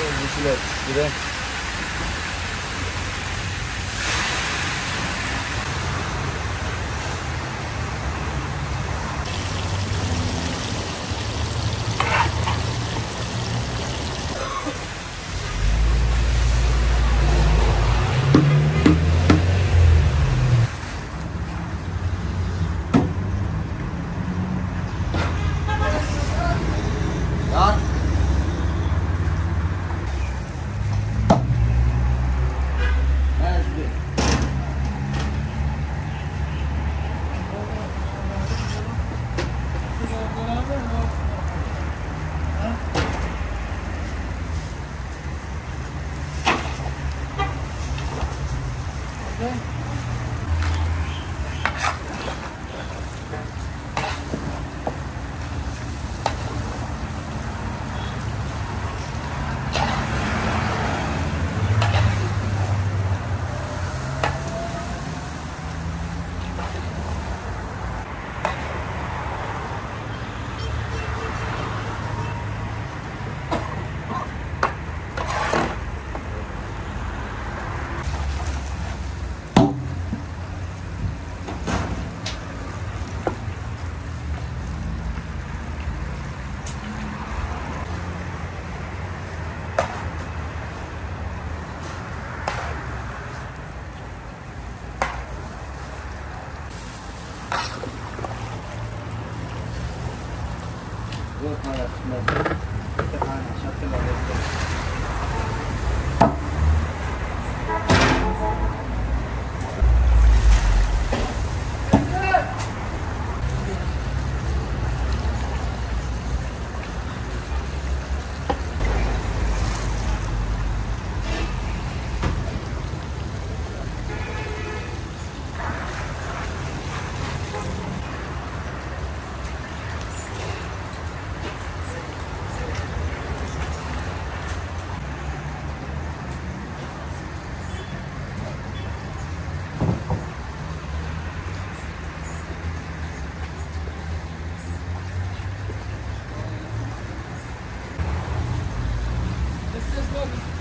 Yeşile, şuraya.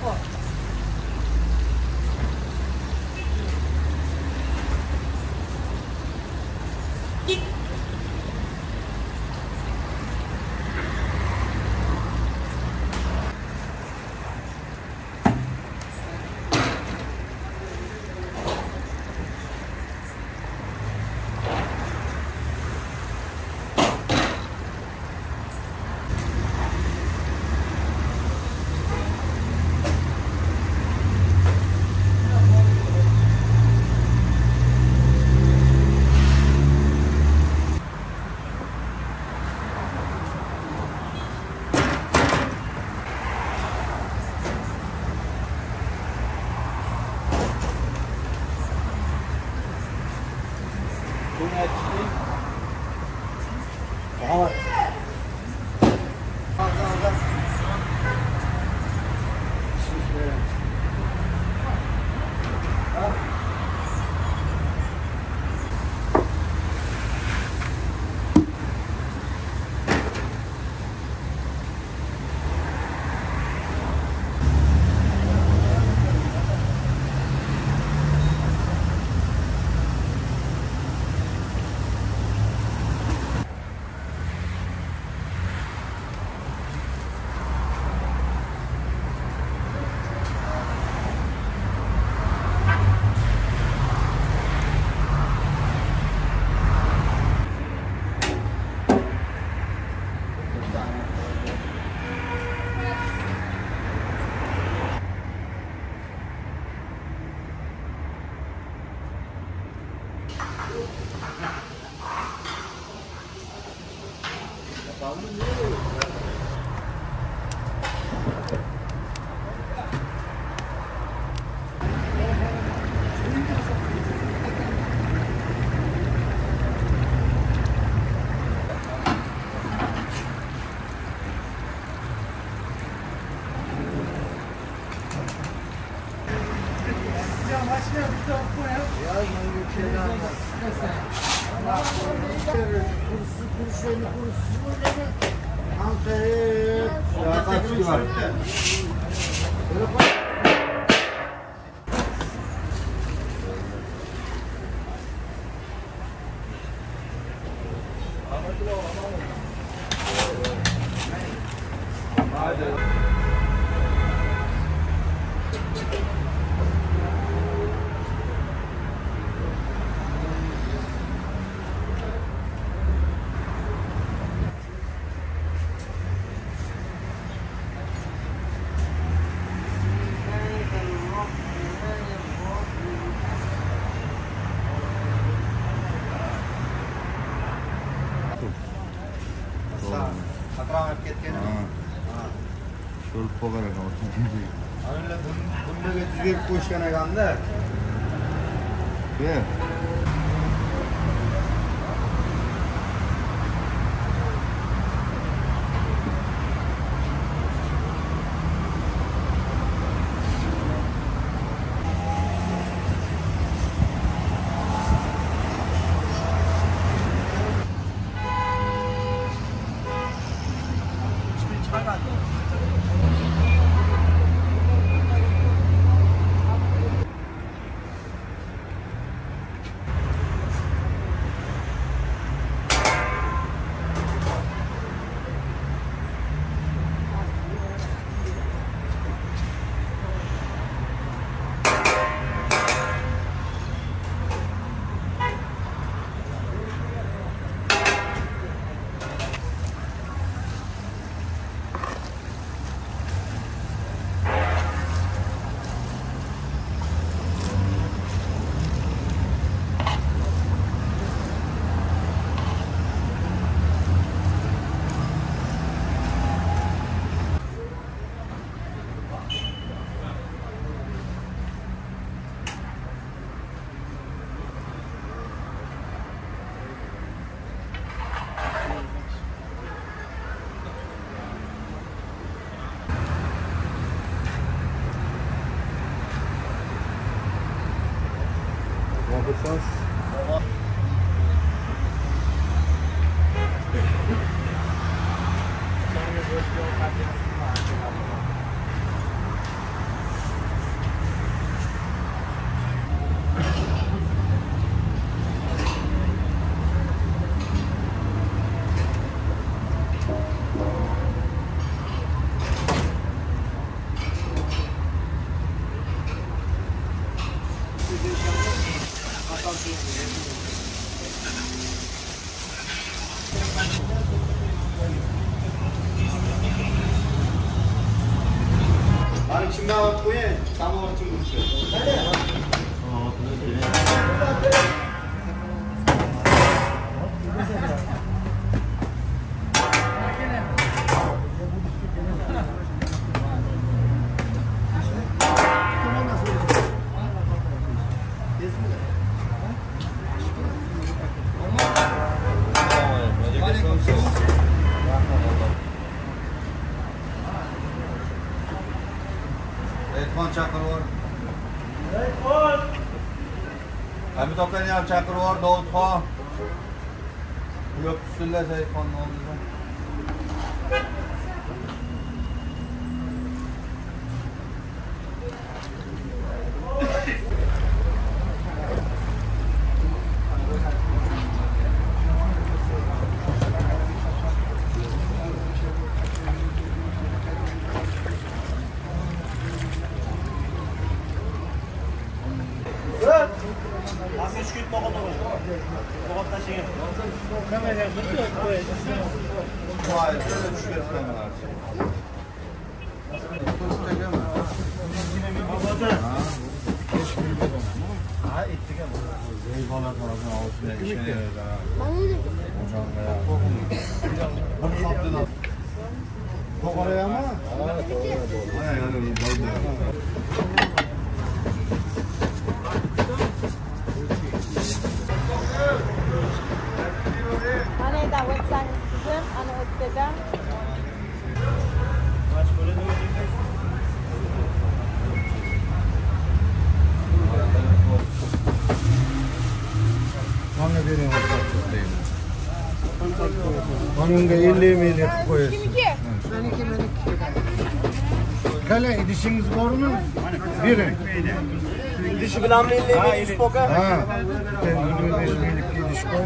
哦。Var? ಬೇಕು ಕ್ವಶನ್ ಆಗಂದ್ರೆ ಏನು plus 나왔고요. 나머지 좀 주세요. Aytxon chaqirib yubor. Hamid akani ham chaqirib yubor, Dovudxon. Yo'q, tushsinlar Saidxonni oldida. Hayır, böyle tushib ketganlar. To'g'rayapmi? Ha, yani bo'ldi. Neden? Bana veriyorum tatlıyı. Onun da 50 mili koyuyorsun. Kim iki? Ben iki, ben iki. Kale idişiniz var mı? Biri. İdişi bilen milli bir iş boka. Ha. Ben 25 milik bir koy.